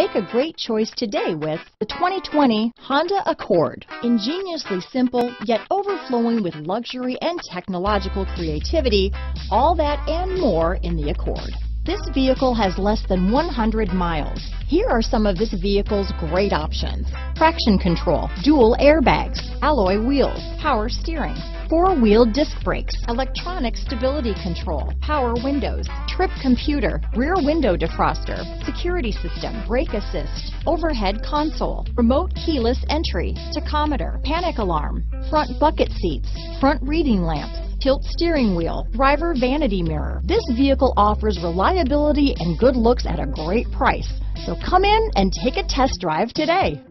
Make a great choice today with the 2020 Honda Accord. Ingeniously simple, yet overflowing with luxury and technological creativity, all that and more in the Accord. This vehicle has less than 100 miles. Here are some of this vehicle's great options. Traction control, dual airbags, alloy wheels, power steering, four-wheel disc brakes, electronic stability control, power windows, trip computer, rear window defroster, security system, brake assist, overhead console, remote keyless entry, tachometer, panic alarm, front bucket seats, front reading lamps, tilt steering wheel, driver vanity mirror. This vehicle offers reliability and good looks at a great price. So come in and take a test drive today.